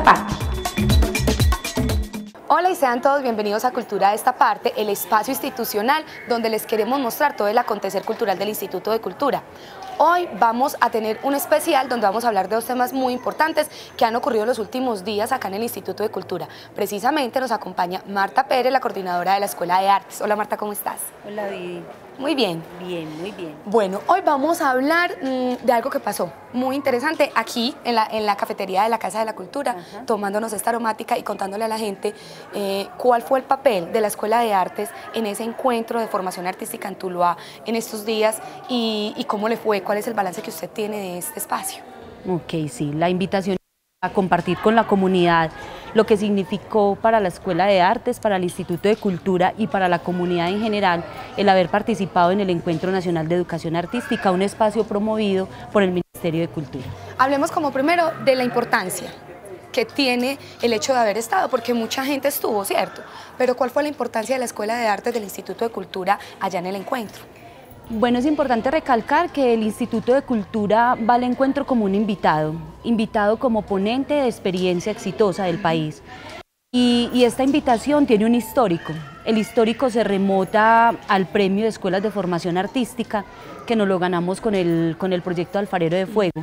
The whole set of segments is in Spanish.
Parte. Hola y sean todos bienvenidos a Cultura de esta parte, el espacio institucional donde les queremos mostrar todo el acontecer cultural del Instituto de Cultura. Hoy vamos a tener un especial donde vamos a hablar de dos temas muy importantes que han ocurrido los últimos días acá en el Instituto de Cultura. Precisamente nos acompaña Marta Pérez, la coordinadora de la Escuela de Artes. Hola Marta, ¿cómo estás? Hola Vivi. Muy bien. Bien, muy bien. Bueno, hoy vamos a hablar mm, de algo que pasó muy interesante aquí en la, en la cafetería de la Casa de la Cultura, tomándonos esta aromática y contándole a la gente eh, cuál fue el papel de la Escuela de Artes en ese encuentro de formación artística en Tuluá en estos días y, y cómo le fue, cuál es el balance que usted tiene de este espacio. Ok, sí, la invitación a compartir con la comunidad lo que significó para la Escuela de Artes, para el Instituto de Cultura y para la comunidad en general el haber participado en el Encuentro Nacional de Educación Artística, un espacio promovido por el Ministerio de Cultura. Hablemos como primero de la importancia que tiene el hecho de haber estado, porque mucha gente estuvo, ¿cierto? Pero ¿cuál fue la importancia de la Escuela de Artes del Instituto de Cultura allá en el encuentro? Bueno, es importante recalcar que el Instituto de Cultura va al encuentro como un invitado, invitado como ponente de experiencia exitosa del país. Y, esta invitación tiene un histórico. El histórico se remota al Premio de Escuelas de Formación Artística que nos lo ganamos con el, con el proyecto Alfarero de Fuego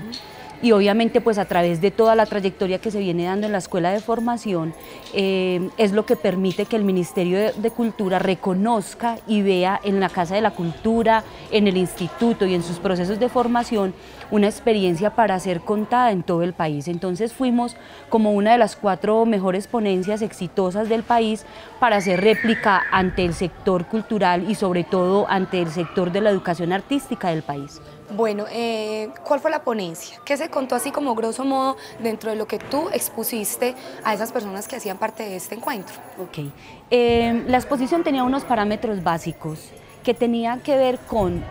y obviamente pues a través de toda la trayectoria que se viene dando en la Escuela de Formación eh, es lo que permite que el Ministerio de, Cultura reconozca y vea en la Casa de la Cultura, en el Instituto y en sus procesos de formación una experiencia para ser contada en todo el país. Entonces fuimos como una de las cuatro mejores ponencias exitosas del país para hacer réplica ante el sector cultural y sobre todo ante el sector de la educación artística del país. Bueno, eh, ¿cuál fue la ponencia? ¿Qué se contó así como grosso modo dentro de lo que tú expusiste a esas personas que hacían parte de este encuentro? Ok, eh, la exposición tenía unos parámetros básicos que tenían que ver con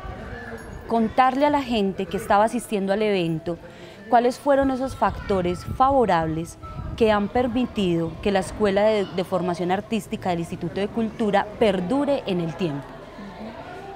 contarle a la gente que estaba asistiendo al evento cuáles fueron esos factores favorables que han permitido que la Escuela de Formación Artística del Instituto de Cultura perdure en el tiempo.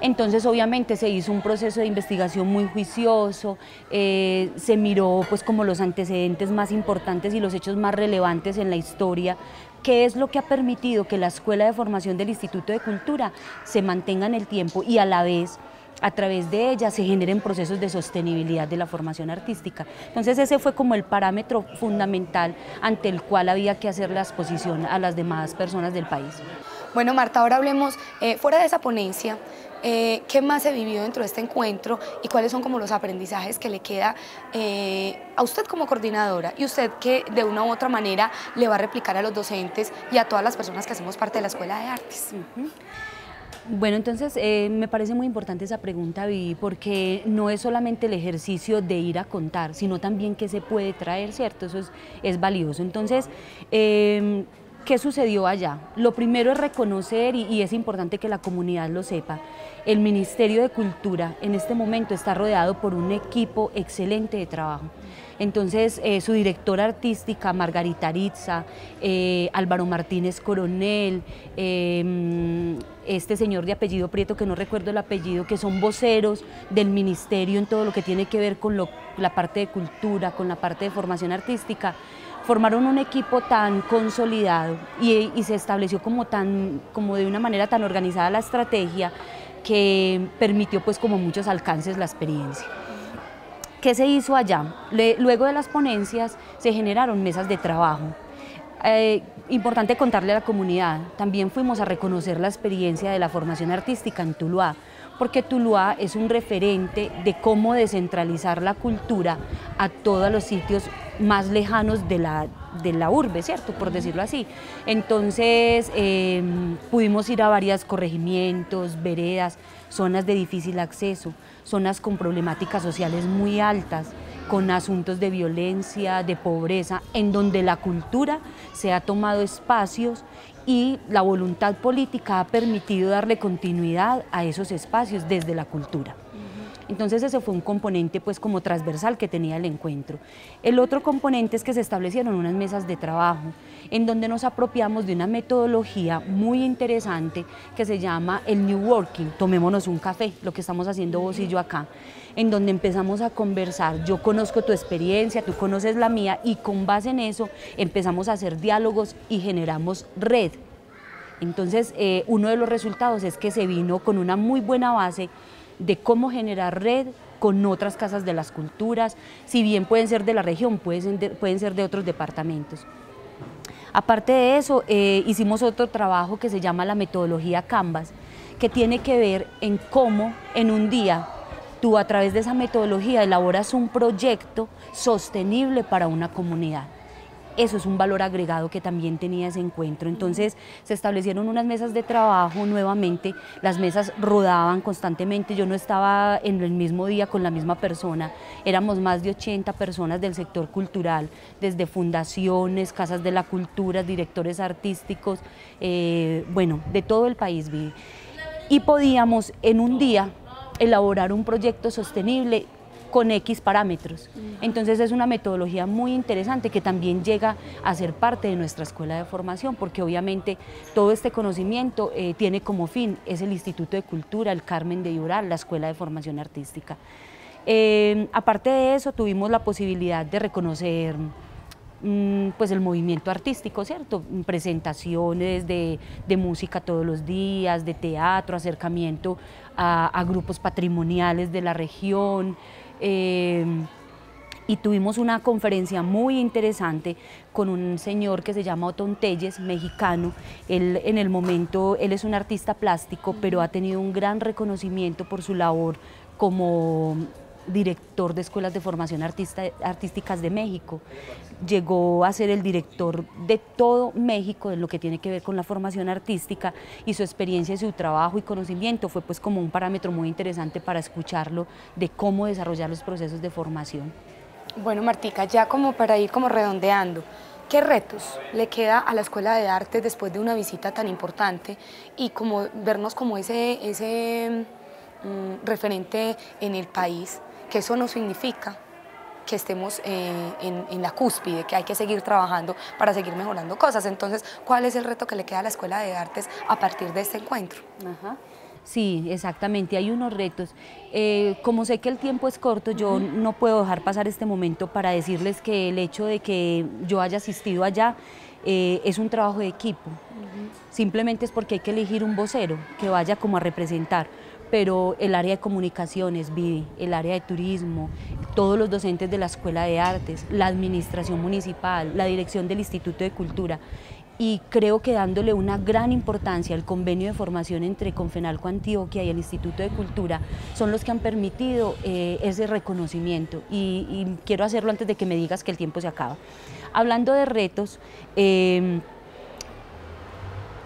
Entonces obviamente se hizo un proceso de investigación muy juicioso, eh, se miró pues como los antecedentes más importantes y los hechos más relevantes en la historia, qué es lo que ha permitido que la Escuela de Formación del Instituto de Cultura se mantenga en el tiempo y a la vez a través de ella se generen procesos de sostenibilidad de la formación artística. Entonces ese fue como el parámetro fundamental ante el cual había que hacer la exposición a las demás personas del país. Bueno Marta, ahora hablemos eh, fuera de esa ponencia, eh, qué más se vivió dentro de este encuentro y cuáles son como los aprendizajes que le queda eh, a usted como coordinadora y usted que de una u otra manera le va a replicar a los docentes y a todas las personas que hacemos parte de la Escuela de Artes. Bueno, entonces eh, me parece muy importante esa pregunta, Vivi, porque no es solamente el ejercicio de ir a contar, sino también qué se puede traer, ¿cierto? Eso es, valioso. Entonces, eh, ¿Qué sucedió allá? Lo primero es reconocer, y, es importante que la comunidad lo sepa, el Ministerio de Cultura en este momento está rodeado por un equipo excelente de trabajo. Entonces, eh, su directora artística, Margarita Aritza, eh, Álvaro Martínez Coronel, em, este señor de apellido Prieto, que no recuerdo el apellido, que son voceros del ministerio en todo lo que tiene que ver con la parte de cultura, con la parte de formación artística, formaron un equipo tan consolidado y, se estableció como, tan, como de una manera tan organizada la estrategia que permitió pues como muchos alcances la experiencia. ¿Qué se hizo allá? luego de las ponencias se generaron mesas de trabajo. Eh, importante contarle a la comunidad, también fuimos a reconocer la experiencia de la formación artística en Tuluá, porque Tuluá es un referente de cómo descentralizar la cultura a todos los sitios más lejanos de la, de la urbe, ¿cierto? Por decirlo así. Entonces em, pudimos ir a varios corregimientos, veredas, zonas de difícil acceso, zonas con problemáticas sociales muy altas, con asuntos de violencia, de pobreza, en donde la cultura se ha tomado espacios y la voluntad política ha permitido darle continuidad a esos espacios desde la cultura. Entonces ese fue un componente pues como transversal que tenía el encuentro. El otro componente es que se establecieron unas mesas de trabajo en donde nos apropiamos de una metodología muy interesante que se llama el New Working, tomémonos un café, lo que estamos haciendo vos y yo acá, en donde empezamos a conversar, yo conozco tu experiencia, tú conoces la mía y con base en eso empezamos a hacer diálogos y generamos red. Entonces, eh, uno de los resultados es que se vino con una muy buena base de cómo generar red con otras casas de las culturas, si bien pueden ser de la región, pueden, ser de otros departamentos. Aparte de eso, eh, hicimos otro trabajo que se llama la metodología Canvas, que tiene que ver en cómo en un día tú a través de esa metodología elaboras un proyecto sostenible para una comunidad eso es un valor agregado que también tenía ese encuentro. Entonces se establecieron unas mesas de trabajo nuevamente, las mesas rodaban constantemente, yo no estaba en el mismo día con la misma persona, éramos más de 80 personas del sector cultural, desde fundaciones, casas de la cultura, directores artísticos, eh, bueno, de todo el país Y podíamos en un día elaborar un proyecto sostenible con X parámetros. Entonces es una metodología muy interesante que también llega a ser parte de nuestra escuela de formación, porque obviamente todo este conocimiento eh, tiene como fin, es el Instituto de Cultura, el Carmen de Llorar, la Escuela de Formación Artística. Eh, aparte de eso, tuvimos la posibilidad de reconocer mm, pues el movimiento artístico, ¿cierto? Presentaciones de, música todos los días, de teatro, acercamiento a grupos patrimoniales de la región, eh, y tuvimos una conferencia muy interesante con un señor que se llama Otón Telles, mexicano. Él en el momento, él es un artista plástico, pero ha tenido un gran reconocimiento por su labor como director de escuelas de formación artísticas de México. Llegó a ser el director de todo México en lo que tiene que ver con la formación artística y su experiencia y su trabajo y conocimiento fue pues como un parámetro muy interesante para escucharlo de cómo desarrollar los procesos de formación. Bueno Martica, ya como para ir como redondeando, ¿Qué retos le queda a la Escuela de Arte después de una visita tan importante y como vernos como ese, ese mm, referente en el país? Que eso no significa que estemos eh, en, la cúspide, que hay que seguir trabajando para seguir mejorando cosas. Entonces, ¿cuál es el reto que le queda a la Escuela de Artes a partir de este encuentro? Sí, exactamente, hay unos retos. Eh, como sé que el tiempo es corto, yo no puedo dejar pasar este momento para decirles que el hecho de que yo haya asistido allá eh, es un trabajo de equipo. Simplemente es porque hay que elegir un vocero que vaya como a representar pero el área de comunicaciones, Vivi, el área de turismo, todos los docentes de la Escuela de Artes, la administración municipal, la dirección del Instituto de Cultura, y creo que dándole una gran importancia al convenio de formación entre Confenalco Antioquia y el Instituto de Cultura, son los que han permitido eh, ese reconocimiento y, quiero hacerlo antes de que me digas que el tiempo se acaba. Hablando de retos, eh,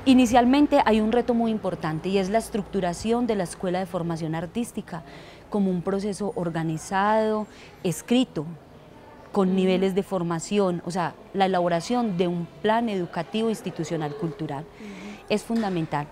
Inicialmente hay un reto muy importante y es la estructuración de la Escuela de Formación Artística como un proceso organizado, escrito, con niveles de formación, o sea, la elaboración de un plan educativo institucional cultural. Es fundamental.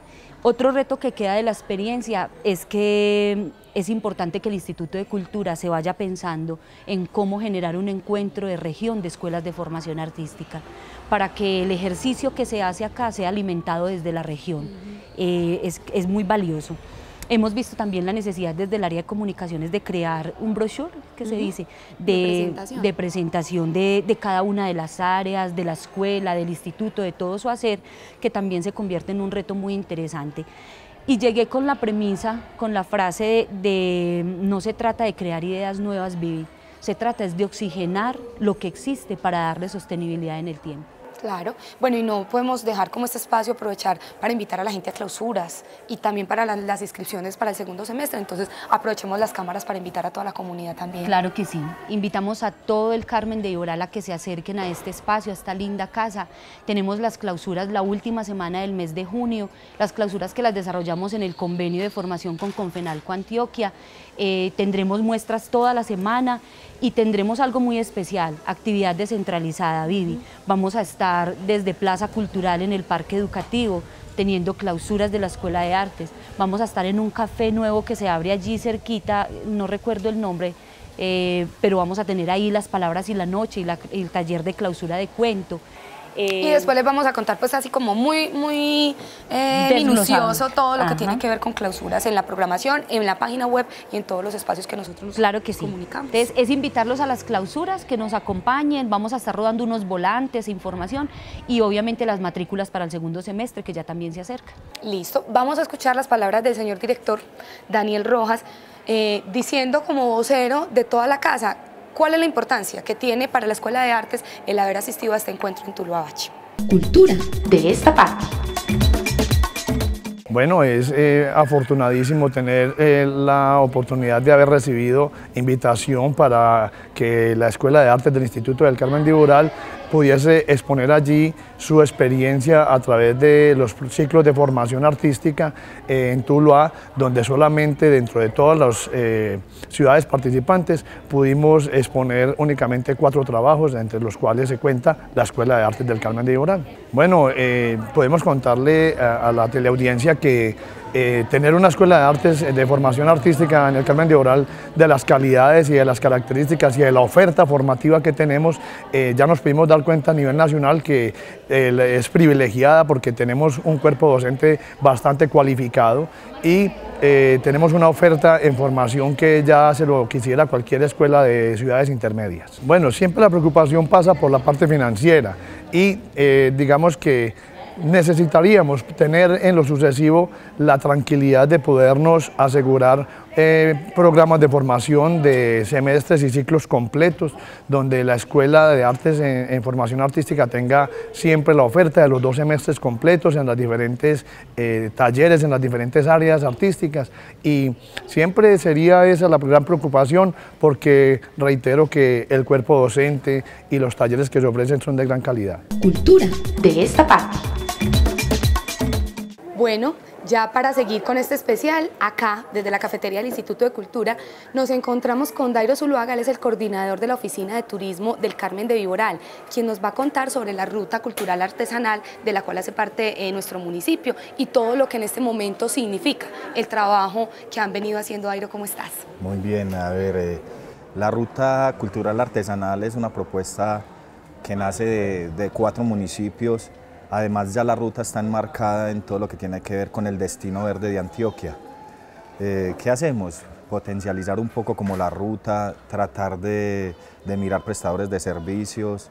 Otro reto que queda de la experiencia es que es importante que el Instituto de Cultura se vaya pensando en cómo generar un encuentro de región de escuelas de formación artística para que el ejercicio que se hace acá sea alimentado desde la región. Eh, es, es muy valioso. Hemos visto también la necesidad desde el área de comunicaciones de crear un brochure, que se dice, de, presentación, de, cada una de las áreas, de la escuela, del instituto, de todo su hacer, que también se convierte en un reto muy interesante. Y llegué con la premisa, con la frase de, no se trata de crear ideas nuevas, Vivi, se trata es de oxigenar lo que existe para darle sostenibilidad en el tiempo. Claro, bueno y no podemos dejar como este espacio aprovechar para invitar a la gente a clausuras y también para las inscripciones para el segundo semestre, entonces aprovechemos las cámaras para invitar a toda la comunidad también. Claro que sí, invitamos a todo el Carmen de Iboral a que se acerquen a este espacio, a esta linda casa. Tenemos las clausuras la última semana del mes de junio, las clausuras que las desarrollamos en el convenio de formación con Confenalco Antioquia, eh, tendremos muestras toda la semana y tendremos algo muy especial, actividad descentralizada, Vivi. Vamos a estar desde Plaza Cultural en el Parque Educativo, teniendo clausuras de la Escuela de Artes. vamos a estar en un café nuevo que se abre allí cerquita, no recuerdo el nombre, eh, pero vamos a tener ahí las palabras y la noche y, el taller de clausura de cuento. Y después les vamos a contar pues así como muy, muy eh, minucioso todo lo que tiene que ver con clausuras en la programación, en la página web y en todos los espacios que nosotros claro que sí. comunicamos. Entonces es invitarlos a las clausuras, que nos acompañen, vamos a estar rodando unos volantes, información y obviamente las matrículas para el segundo semestre que ya también se acerca. Listo, vamos a escuchar las palabras del señor director Daniel Rojas, eh, diciendo como vocero de toda la casa cuál es la importancia que tiene para la Escuela de Artes el haber asistido a este encuentro en Tuluabachi. Cultura de esta parte. Bueno, es eh, afortunadísimo tener eh, la oportunidad de haber recibido invitación para que la Escuela de Artes del Instituto del Carmen de pudiese exponer allí su experiencia a través de los ciclos de formación artística en Tuluá, donde solamente dentro de todas las eh, ciudades participantes pudimos exponer únicamente cuatro trabajos, entre los cuales se cuenta la Escuela de Artes del Carmen de Iborán. Bueno, eh, podemos contarle a la teleaudiencia que eh, tener una escuela de artes, de formación artística en el Carmen de Oral, de las calidades y de las características y de la oferta formativa que tenemos, eh, ya nos pudimos dar cuenta a nivel nacional que eh, es privilegiada porque tenemos un cuerpo docente bastante cualificado y tenemos una oferta en formación que ya se lo quisiera cualquier escuela de ciudades intermedias. Bueno, siempre la preocupación pasa por la parte financiera y digamos que necesitaríamos tener en lo sucesivo la tranquilidad de podernos asegurar eh, programas de formación de semestres y ciclos completos, donde la Escuela de Artes en, Formación Artística tenga siempre la oferta de los dos semestres completos en las diferentes eh, talleres, en las diferentes áreas artísticas. Y siempre sería esa la gran preocupación, porque reitero que el cuerpo docente y los talleres que se ofrecen son de gran calidad. Cultura de esta parte. Bueno, ya para seguir con este especial, acá, desde la cafetería del Instituto de Cultura, nos encontramos con Dairo Zuluaga, él es el coordinador de la Oficina de Turismo del Carmen de Viboral, quien nos va a contar sobre la ruta cultural artesanal de la cual hace parte eh, nuestro municipio y todo lo que en este momento significa el trabajo que han venido haciendo. Dairo, ¿cómo estás? Muy bien, a ver, eh, la ruta cultural artesanal es una propuesta que nace de, de cuatro municipios Además ya la ruta está enmarcada en todo lo que tiene que ver con el destino verde de Antioquia. Eh, ¿Qué hacemos? Potencializar un poco como la ruta, tratar de, mirar prestadores de servicios,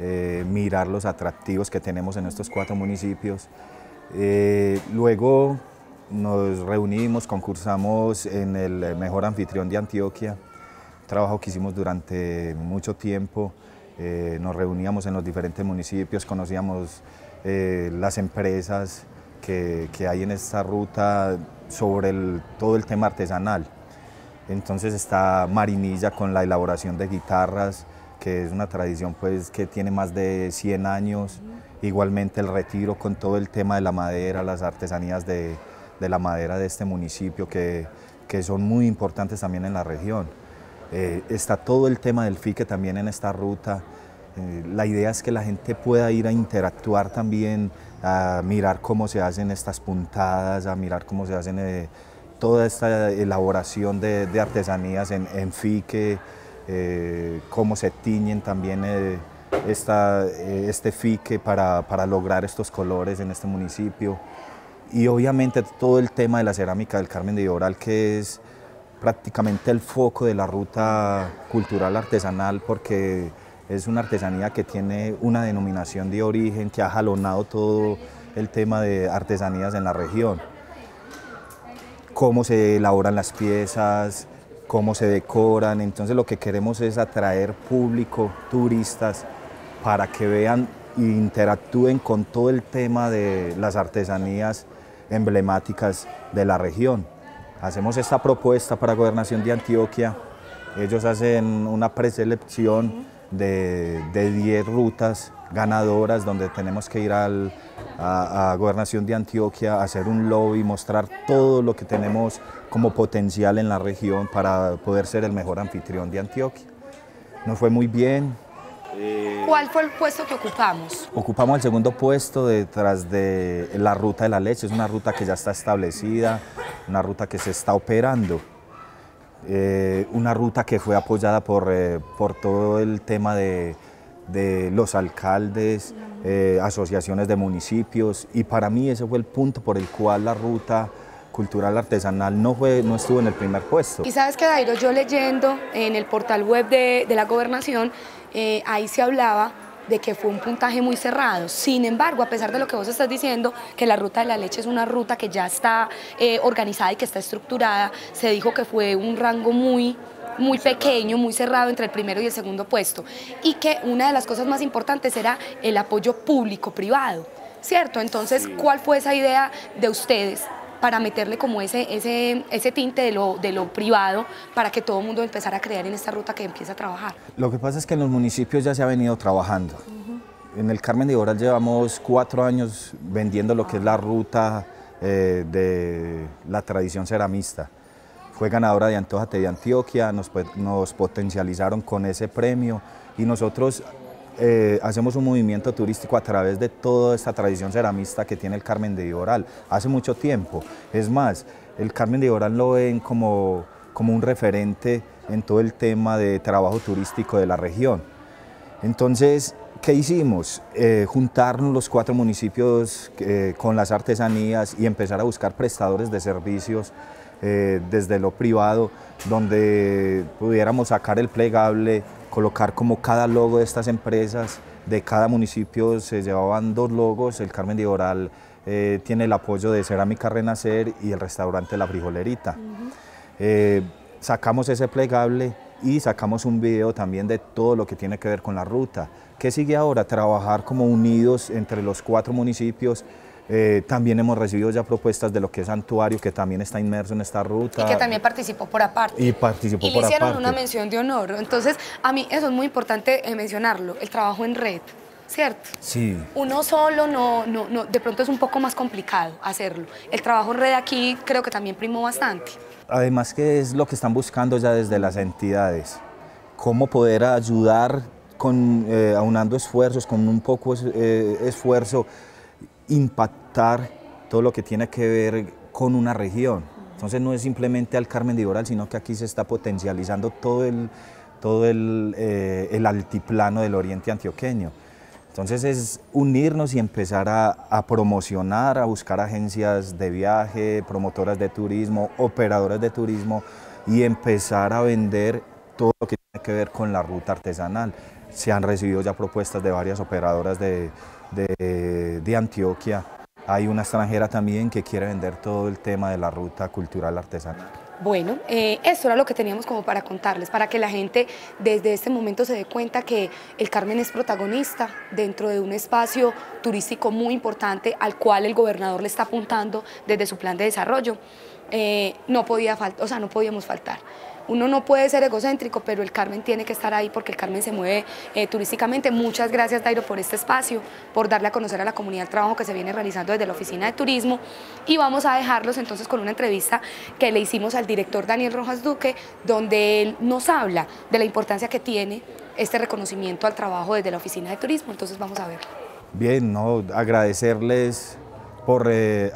eh, mirar los atractivos que tenemos en estos cuatro municipios. Eh, luego nos reunimos, concursamos en el mejor anfitrión de Antioquia, trabajo que hicimos durante mucho tiempo. nos reuníamos en los diferentes municipios, conocíamos eh, las empresas que, hay en esta ruta sobre todo el tema artesanal. Entonces está Marinilla con la elaboración de guitarras, que es una tradición pues, que tiene más de 100 años. Igualmente el retiro con todo el tema de la madera, las artesanías de, la madera de este municipio que, son muy importantes también en la región. Eh, está todo el tema del FIQUE también en esta ruta. Eh, la idea es que la gente pueda ir a interactuar también, a mirar cómo se hacen estas puntadas, a mirar cómo se hacen eh, toda esta elaboración de, artesanías en, fique, eh, cómo se tiñen también este fique para, para, lograr estos colores en este municipio. Y obviamente todo el tema de la cerámica del Carmen de Lloral, que es prácticamente el foco de la ruta cultural artesanal, porque es una artesanía que tiene una denominación de origen que ha jalonado todo el tema de artesanías en la región. Cómo se elaboran las piezas, cómo se decoran. Entonces lo que queremos es atraer público, turistas, para que vean e interactúen con todo el tema de las artesanías emblemáticas de la región. Hacemos esta propuesta para Gobernación de Antioquia. Ellos hacen una preselección de, 10 rutas ganadoras donde tenemos que ir al, a, Gobernación de Antioquia, hacer un lobby, mostrar todo lo que tenemos como potencial en la región para poder ser el mejor anfitrión de Antioquia. Nos fue muy bien, ¿Cuál fue el puesto que ocupamos? Ocupamos el segundo puesto detrás de la ruta de la leche. Es una ruta que ya está establecida, una ruta que se está operando. Eh, una ruta que fue apoyada por, eh, por todo el tema de, de los alcaldes, eh, asociaciones de municipios y para mí ese fue el punto por el cual la ruta cultural artesanal no, fue, no estuvo en el primer puesto. Y sabes que Dairo, yo leyendo en el portal web de, de la gobernación, ahí se hablaba de que fue un puntaje muy cerrado. Sin embargo, a pesar de lo que vos estás diciendo, que la ruta de la leche es una ruta que ya está eh, organizada y que está estructurada, se dijo que fue un rango muy muy pequeño, muy cerrado entre el primero y el segundo puesto y que una de las cosas más importantes era el apoyo público-privado, ¿cierto? Entonces, ¿cuál fue esa idea de ustedes para meterle como ese, ese, ese tinte de lo, de lo privado para que todo el mundo empezara a creer en esta ruta que empieza a trabajar. Lo que pasa es que en los municipios ya se ha venido trabajando. En el Carmen de Oral llevamos cuatro años vendiendo lo que es la ruta eh, de la tradición ceramista. Fue ganadora de Antojate de Antioquia, nos, nos potencializaron con ese premio y nosotros eh, hacemos un movimiento turístico a través de toda esta tradición ceramista que tiene el Carmen de Iboral hace mucho tiempo. Es más, el Carmen de Iboral lo ven como, como un referente en todo el tema de trabajo turístico de la región. Entonces, ¿qué hicimos? Eh, juntarnos los cuatro municipios eh, con las artesanías y empezar a buscar prestadores de servicios desde lo privado, donde pudiéramos sacar el plegable colocar como cada logo de estas empresas, de cada municipio se llevaban dos logos, el Carmen de Oral eh, tiene el apoyo de Cerámica Renacer y el restaurante La Frijolerita. Eh, sacamos ese plegable y sacamos un video también de todo lo que tiene que ver con la ruta. ¿Qué sigue ahora? Trabajar como unidos entre los cuatro municipios, eh, también hemos recibido ya propuestas de lo que es Santuario, que también está inmerso en esta ruta. Y que también participó por aparte. Y participó y por le hicieron aparte. una mención de honor. Entonces, a mí eso es muy importante eh, mencionarlo, el trabajo en red. ¿Cierto? Sí. Uno solo no, no, no, de pronto es un poco más complicado hacerlo. El trabajo en red aquí creo que también primó bastante. Además que es lo que están buscando ya desde las entidades, cómo poder ayudar con, eh, aunando esfuerzos, con un poco eh, esfuerzo, impactar todo lo que tiene que ver con una región. Entonces no es simplemente al Carmen de Iboral, sino que aquí se está potencializando todo el, todo eh, el altiplano del oriente antioqueño. Entonces es unirnos y empezar a, a, promocionar, a buscar agencias de viaje, promotoras de turismo, operadoras de turismo y empezar a vender todo lo que tiene que ver con la ruta artesanal. Se han recibido ya propuestas de varias operadoras de, de, Antioquia. Hay una extranjera también que quiere vender todo el tema de la ruta cultural artesanal. Bueno, eh, eso era lo que teníamos como para contarles, para que la gente desde este momento se dé cuenta que el Carmen es protagonista dentro de un espacio turístico muy importante al cual el gobernador le está apuntando desde su plan de desarrollo. Eh, no podía faltar, o sea, no podíamos faltar. Uno no puede ser egocéntrico, pero el Carmen tiene que estar ahí porque el Carmen se mueve eh, turísticamente. Muchas gracias, Dairo, por este espacio, por darle a conocer a la comunidad el trabajo que se viene realizando desde la Oficina de Turismo. Y vamos a dejarlos entonces con una entrevista que le hicimos al director Daniel Rojas Duque, donde él nos habla de la importancia que tiene este reconocimiento al trabajo desde la Oficina de Turismo. Entonces vamos a verlo. Bien, no, agradecerles por eh,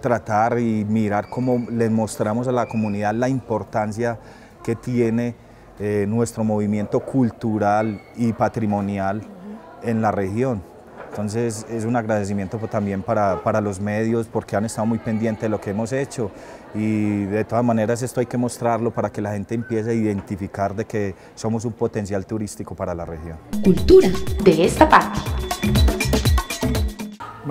tratar y mirar cómo les mostramos a la comunidad la importancia que tiene eh, nuestro movimiento cultural y patrimonial en la región. Entonces es un agradecimiento también para, para, los medios porque han estado muy pendientes de lo que hemos hecho y de todas maneras esto hay que mostrarlo para que la gente empiece a identificar de que somos un potencial turístico para la región. Cultura de esta parte.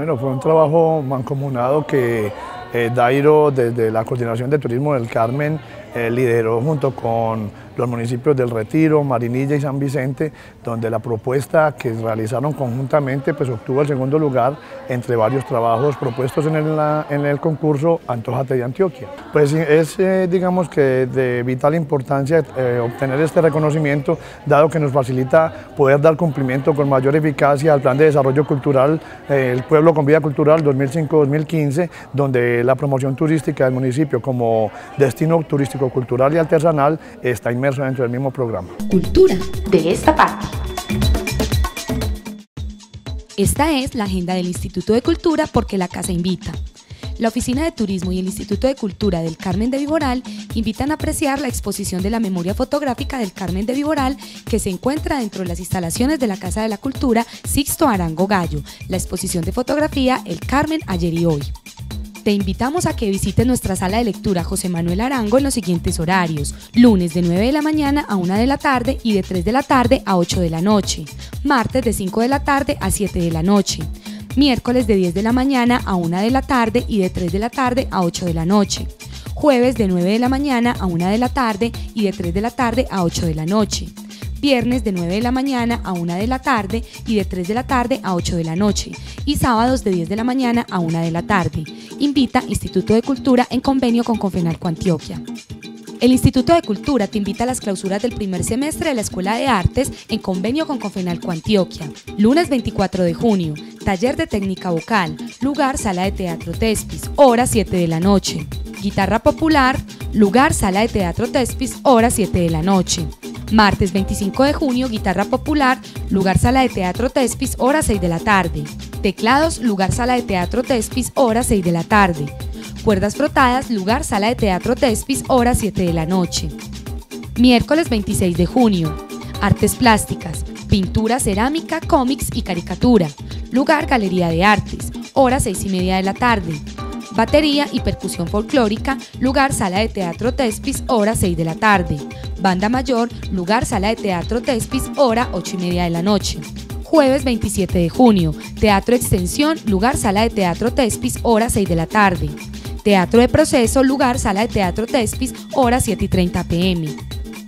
Bueno, fue un trabajo mancomunado que eh, Dairo desde la Coordinación de Turismo del Carmen eh, lideró junto con los municipios del Retiro, Marinilla y San Vicente, donde la propuesta que realizaron conjuntamente pues, obtuvo el segundo lugar entre varios trabajos propuestos en el, concurso Antojate de Antioquia. Pues es, eh, digamos que de vital importancia eh, obtener este reconocimiento, dado que nos facilita poder dar cumplimiento con mayor eficacia al Plan de Desarrollo Cultural, eh, el Pueblo con Vida Cultural 2005-2015, donde la promoción turística del municipio como destino turístico, cultural y artesanal está inmerso dentro del mismo programa. Cultura de esta parte. Esta es la agenda del Instituto de Cultura porque la casa invita. La Oficina de Turismo y el Instituto de Cultura del Carmen de Viboral invitan a apreciar la exposición de la memoria fotográfica del Carmen de Viboral que se encuentra dentro de las instalaciones de la Casa de la Cultura Sixto Arango Gallo, la exposición de fotografía El Carmen ayer y hoy. Te invitamos a que visites nuestra sala de lectura José Manuel Arango en los siguientes horarios. Lunes de 9 de la mañana a 1 de la tarde y de 3 de la tarde a 8 de la noche. Martes de 5 de la tarde a 7 de la noche. Miércoles de 10 de la mañana a 1 de la tarde y de 3 de la tarde a 8 de la noche. Jueves de 9 de la mañana a 1 de la tarde y de 3 de la tarde a 8 de la noche viernes de 9 de la mañana a 1 de la tarde y de 3 de la tarde a 8 de la noche, y sábados de 10 de la mañana a 1 de la tarde. Invita Instituto de Cultura en convenio con Confenalco Antioquia. El Instituto de Cultura te invita a las clausuras del primer semestre de la Escuela de Artes en convenio con Confenalco Antioquia. Lunes 24 de junio, taller de técnica vocal, lugar Sala de Teatro Tespis, hora 7 de la noche. Guitarra popular, lugar Sala de Teatro Tespis, hora 7 de la noche. Martes 25 de junio, guitarra popular, lugar sala de teatro Tespis, hora 6 de la tarde. Teclados, lugar sala de teatro Tespis, hora 6 de la tarde. Cuerdas frotadas, lugar sala de teatro Tespis, hora 7 de la noche. Miércoles 26 de junio, artes plásticas, pintura, cerámica, cómics y caricatura. Lugar Galería de Artes, hora 6 y media de la tarde. Batería y percusión folclórica, lugar Sala de Teatro Tespis, hora 6 de la tarde. Banda Mayor, lugar Sala de Teatro Tespis, hora 8 y media de la noche. Jueves 27 de junio, Teatro Extensión, lugar Sala de Teatro Tespis, hora 6 de la tarde. Teatro de Proceso, lugar Sala de Teatro Tespis, hora 7 y 30 pm.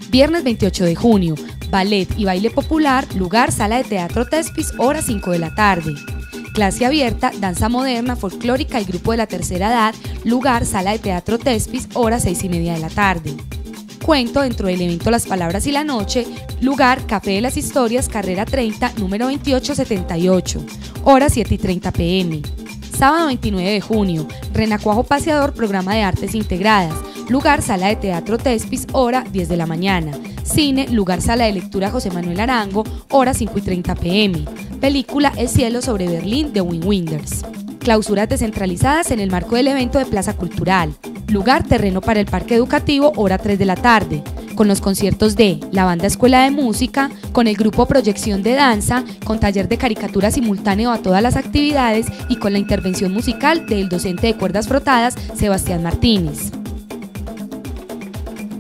Viernes 28 de junio, Ballet y Baile Popular, lugar Sala de Teatro Tespis, hora 5 de la tarde. Clase abierta, danza moderna, folclórica y grupo de la tercera edad, lugar, sala de teatro Tespis, hora 6 y media de la tarde. Cuento dentro del evento Las Palabras y la Noche, lugar, Café de las Historias, carrera 30, número 2878, hora 7 y 30 pm. Sábado 29 de junio, Renacuajo Paseador, programa de artes integradas, lugar, sala de teatro Tespis, hora 10 de la mañana. Cine, lugar, sala de lectura José Manuel Arango, hora 5 y 30 pm película El cielo sobre Berlín de Wim Winders. Clausuras descentralizadas en el marco del evento de Plaza Cultural. Lugar terreno para el parque educativo, hora 3 de la tarde, con los conciertos de la banda Escuela de Música, con el grupo Proyección de Danza, con taller de caricatura simultáneo a todas las actividades y con la intervención musical del docente de cuerdas frotadas, Sebastián Martínez.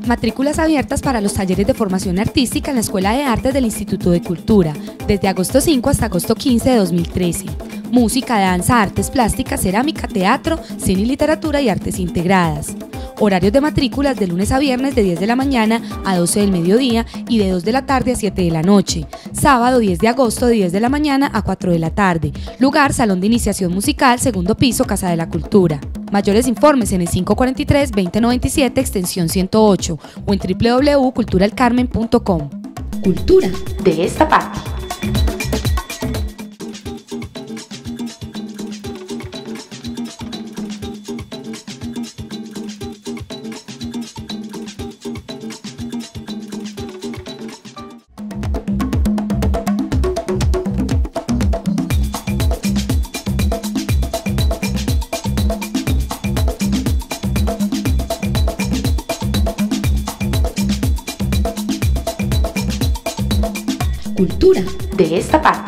Matrículas abiertas para los talleres de formación artística en la Escuela de Artes del Instituto de Cultura, desde agosto 5 hasta agosto 15 de 2013. Música, danza, artes plásticas, cerámica, teatro, cine y literatura y artes integradas. Horarios de matrículas de lunes a viernes de 10 de la mañana a 12 del mediodía y de 2 de la tarde a 7 de la noche. Sábado 10 de agosto de 10 de la mañana a 4 de la tarde. Lugar Salón de Iniciación Musical, segundo piso, Casa de la Cultura. Mayores informes en el 543-2097, extensión 108 o en www.culturalcarmen.com. Cultura de esta parte. De esta parte.